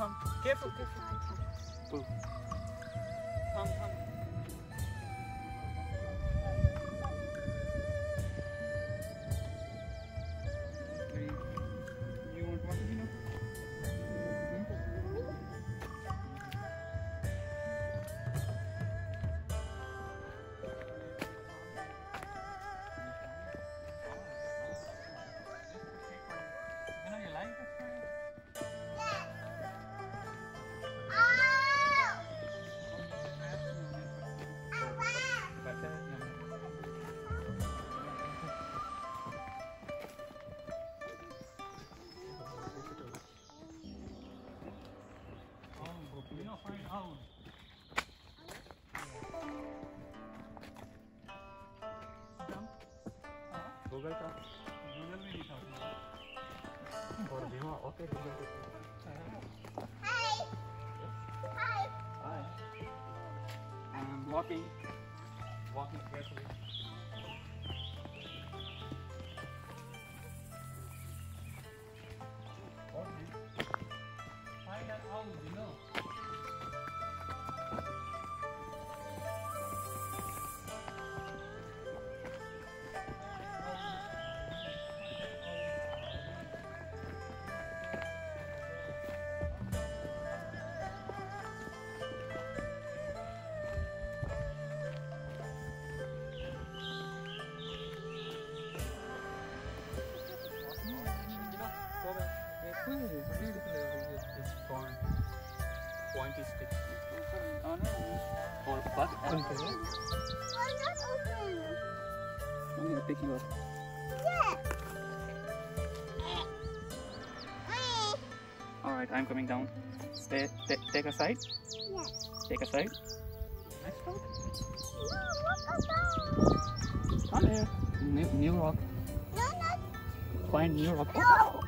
Come. Careful, careful. Come, come. Google का Google में नहीं था और भीमा ओके गूगल पे Hi. I'm walking. Walking carefully. Okay. or but I'm gonna pick you up. Alright, I'm coming down. Stay, take a side. Take a side. Next one. Come here. New, new rock. Find new rock. Oh,